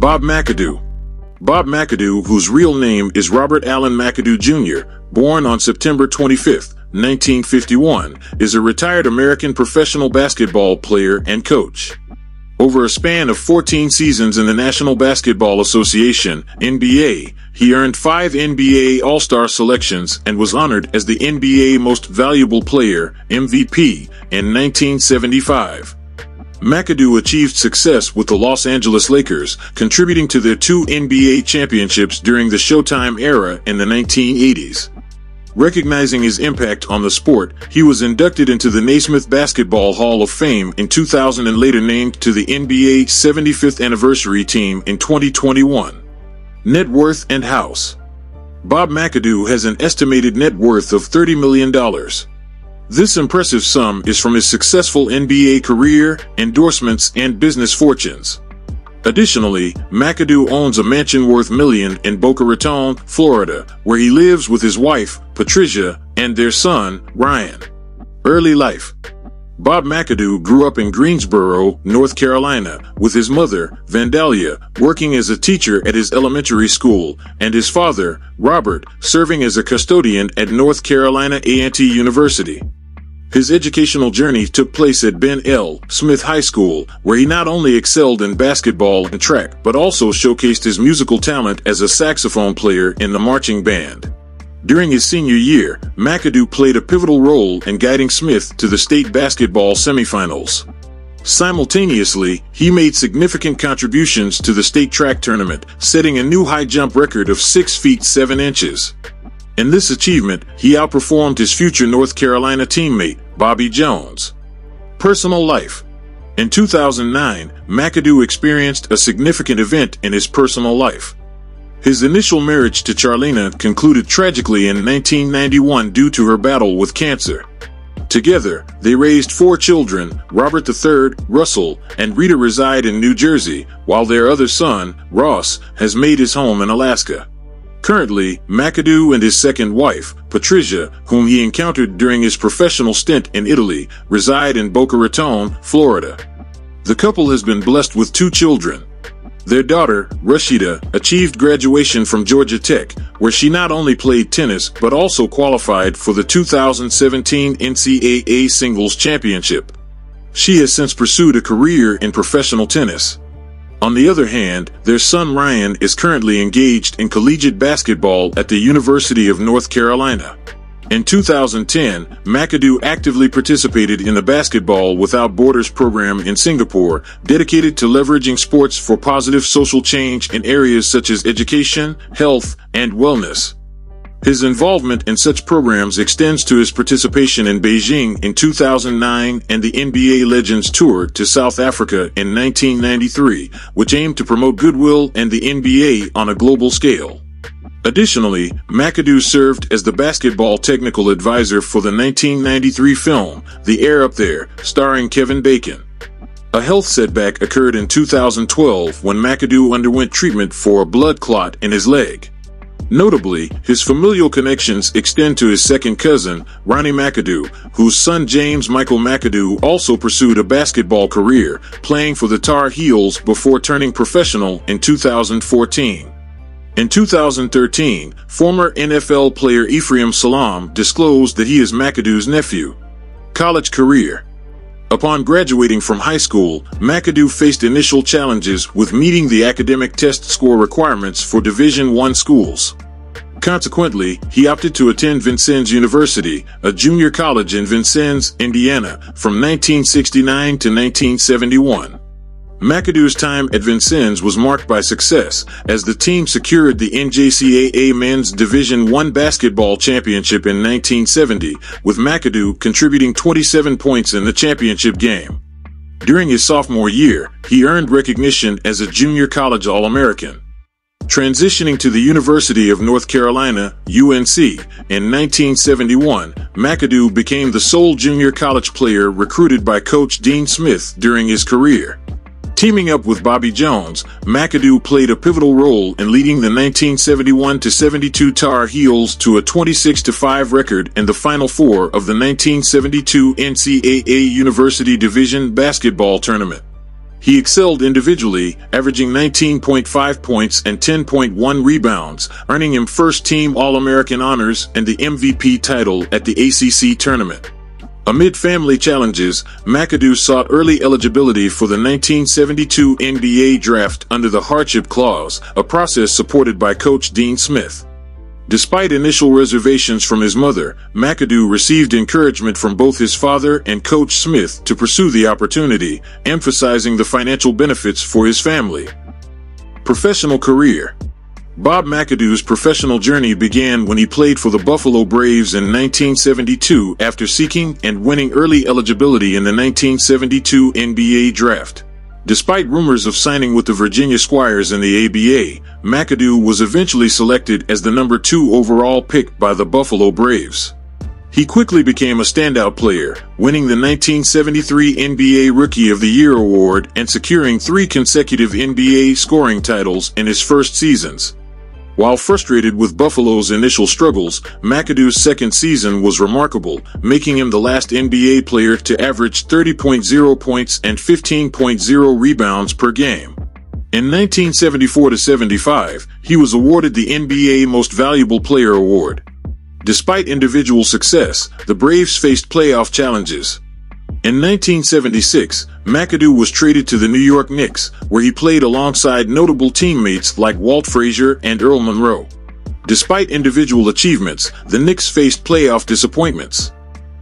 Bob McAdoo. Bob McAdoo, whose real name is Robert Allen McAdoo Jr., born on September 25, 1951, is a retired American professional basketball player and coach. Over a span of 14 seasons in the National Basketball Association, NBA, he earned five NBA All-Star selections and was honored as the NBA Most Valuable Player, MVP, in 1975. McAdoo achieved success with the Los Angeles Lakers, contributing to their two NBA championships during the Showtime era in the 1980s. Recognizing his impact on the sport, he was inducted into the Naismith Basketball Hall of Fame in 2000 and later named to the NBA 75th anniversary team in 2021. Net worth and house. Bob McAdoo has an estimated net worth of $30 million. This impressive sum is from his successful NBA career, endorsements, and business fortunes. Additionally, McAdoo owns a mansion worth million in Boca Raton, Florida, where he lives with his wife, Patricia, and their son, Ryan. Early life. Bob McAdoo grew up in Greensboro, North Carolina, with his mother, Vandalia, working as a teacher at his elementary school, and his father, Robert, serving as a custodian at North Carolina A&T University. His educational journey took place at Ben L. Smith High School, where he not only excelled in basketball and track, but also showcased his musical talent as a saxophone player in the marching band. During his senior year, McAdoo played a pivotal role in guiding Smith to the state basketball semifinals. Simultaneously, he made significant contributions to the state track tournament, setting a new high jump record of 6 feet 7 inches. In this achievement, he outperformed his future North Carolina teammate, Bobby Jones. Personal life. In 2009, McAdoo experienced a significant event in his personal life. His initial marriage to Charlena concluded tragically in 1991 due to her battle with cancer. Together, they raised four children, Robert III, Russell, and Rita reside in New Jersey, while their other son, Ross, has made his home in Alaska. Currently, McAdoo and his second wife, Patricia, whom he encountered during his professional stint in Italy, reside in Boca Raton, Florida. The couple has been blessed with two children. Their daughter, Rasheeda, achieved graduation from Georgia Tech, where she not only played tennis but also qualified for the 2017 NCAA Singles Championship. She has since pursued a career in professional tennis. On the other hand, their son Ryan is currently engaged in collegiate basketball at the University of North Carolina. In 2010, McAdoo actively participated in the Basketball Without Borders program in Singapore, dedicated to leveraging sports for positive social change in areas such as education, health, and wellness. His involvement in such programs extends to his participation in Beijing in 2009 and the NBA Legends Tour to South Africa in 1993, which aimed to promote goodwill and the NBA on a global scale. Additionally, McAdoo served as the basketball technical advisor for the 1993 film The Air Up There, starring Kevin Bacon. A health setback occurred in 2012 when McAdoo underwent treatment for a blood clot in his leg. Notably, his familial connections extend to his second cousin, Ronnie McAdoo, whose son James Michael McAdoo also pursued a basketball career, playing for the Tar Heels before turning professional in 2014. In 2013, former NFL player Ephraim Salaam disclosed that he is McAdoo's nephew. College career Upon graduating from high school, McAdoo faced initial challenges with meeting the academic test score requirements for Division I schools. Consequently, he opted to attend Vincennes University, a junior college in Vincennes, Indiana, from 1969 to 1971. McAdoo's time at Vincennes was marked by success as the team secured the NJCAA Men's Division I basketball championship in 1970, with McAdoo contributing 27 points in the championship game. During his sophomore year, he earned recognition as a junior college All-American. Transitioning to the University of North Carolina, UNC, in 1971, McAdoo became the sole junior college player recruited by coach Dean Smith during his career. Teaming up with Bobby Jones, McAdoo played a pivotal role in leading the 1971-72 Tar Heels to a 26-5 record in the Final Four of the 1972 NCAA University Division Basketball Tournament. He excelled individually, averaging 19.5 points and 10.1 rebounds, earning him first team All-American honors and the MVP title at the ACC tournament. Amid family challenges, McAdoo sought early eligibility for the 1972 NBA draft under the hardship clause, a process supported by coach Dean Smith. Despite initial reservations from his mother, McAdoo received encouragement from both his father and Coach Smith to pursue the opportunity, emphasizing the financial benefits for his family. Professional career Bob McAdoo's professional journey began when he played for the Buffalo Braves in 1972 after seeking and winning early eligibility in the 1972 NBA draft. Despite rumors of signing with the Virginia Squires in the ABA, McAdoo was eventually selected as the number two overall pick by the Buffalo Braves. He quickly became a standout player, winning the 1973 NBA Rookie of the Year award and securing three consecutive NBA scoring titles in his first seasons. While frustrated with Buffalo's initial struggles, McAdoo's second season was remarkable, making him the last NBA player to average 30.0 points and 15.0 rebounds per game. In 1974-75, he was awarded the NBA Most Valuable Player award. Despite individual success, the Braves faced playoff challenges. In 1976, McAdoo was traded to the New York Knicks, where he played alongside notable teammates like Walt Frazier and Earl Monroe. Despite individual achievements, the Knicks faced playoff disappointments.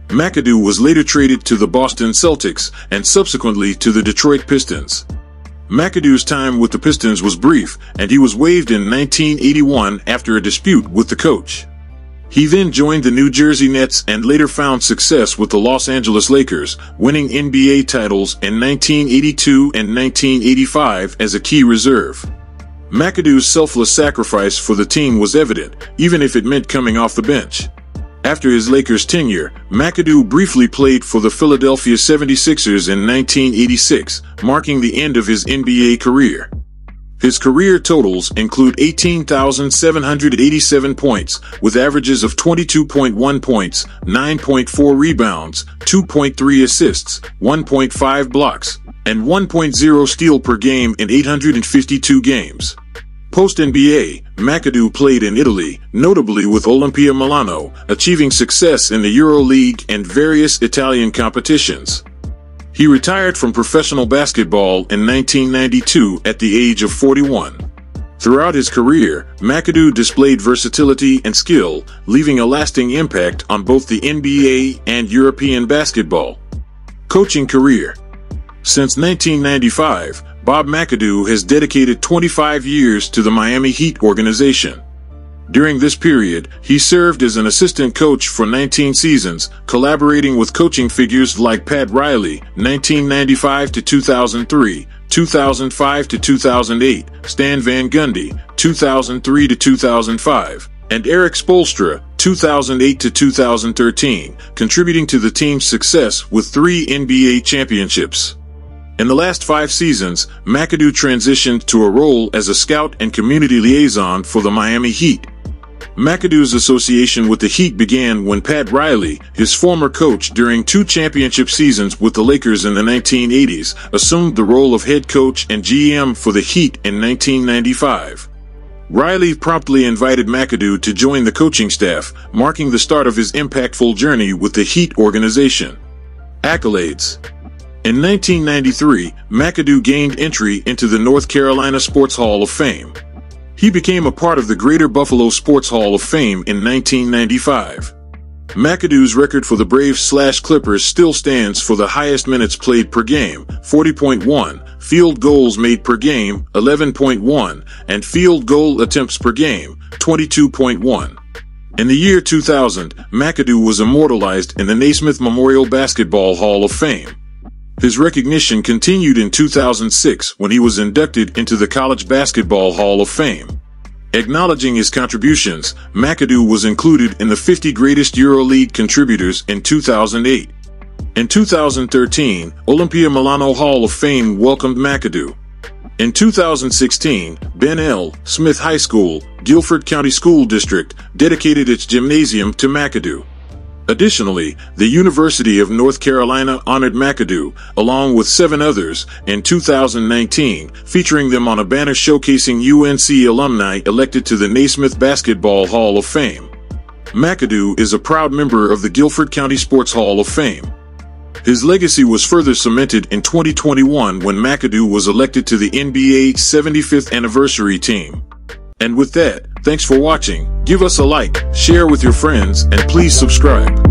McAdoo was later traded to the Boston Celtics and subsequently to the Detroit Pistons. McAdoo's time with the Pistons was brief, and he was waived in 1981 after a dispute with the coach. He then joined the New Jersey Nets and later found success with the Los Angeles Lakers, winning NBA titles in 1982 and 1985 as a key reserve. McAdoo's selfless sacrifice for the team was evident, even if it meant coming off the bench. After his Lakers tenure, McAdoo briefly played for the Philadelphia 76ers in 1986, marking the end of his NBA career. His career totals include 18,787 points, with averages of 22.1 points, 9.4 rebounds, 2.3 assists, 1.5 blocks, and 1.0 steal per game in 852 games. Post-NBA, McAdoo played in Italy, notably with Olimpia Milano, achieving success in the EuroLeague and various Italian competitions. He retired from professional basketball in 1992 at the age of 41. Throughout his career, McAdoo displayed versatility and skill, leaving a lasting impact on both the NBA and European basketball. Coaching career Since 1995, Bob McAdoo has dedicated 25 years to the Miami Heat organization. During this period, he served as an assistant coach for 19 seasons, collaborating with coaching figures like Pat Riley, 1995 to 2003, 2005 to 2008, Stan Van Gundy, 2003 to 2005, and Erik Spoelstra, 2008 to 2013, contributing to the team's success with three NBA championships. In the last five seasons, McAdoo transitioned to a role as a scout and community liaison for the Miami Heat, McAdoo's association with the Heat began when Pat Riley, his former coach during two championship seasons with the Lakers in the 1980s, assumed the role of head coach and GM for the Heat in 1995. Riley promptly invited McAdoo to join the coaching staff, marking the start of his impactful journey with the Heat organization. Accolades In 1993, McAdoo gained entry into the North Carolina Sports Hall of Fame. He became a part of the Greater Buffalo Sports Hall of Fame in 1995. McAdoo's record for the Braves slash Clippers still stands for the highest minutes played per game, 40.1, field goals made per game, 11.1, and field goal attempts per game, 22.1. In the year 2000, McAdoo was immortalized in the Naismith Memorial Basketball Hall of Fame. His recognition continued in 2006 when he was inducted into the College Basketball Hall of Fame. Acknowledging his contributions, McAdoo was included in the 50 greatest EuroLeague contributors in 2008. In 2013, Olimpia Milano Hall of Fame welcomed McAdoo. In 2016, Ben L. Smith High School, Guilford County School District, dedicated its gymnasium to McAdoo. Additionally, the University of North Carolina honored McAdoo, along with seven others, in 2019, featuring them on a banner showcasing UNC alumni elected to the Naismith Basketball Hall of Fame. McAdoo is a proud member of the Guilford County Sports Hall of Fame. His legacy was further cemented in 2021 when McAdoo was elected to the NBA 75th anniversary team. And with that, thanks for watching. Give us a like, share with your friends, and please subscribe.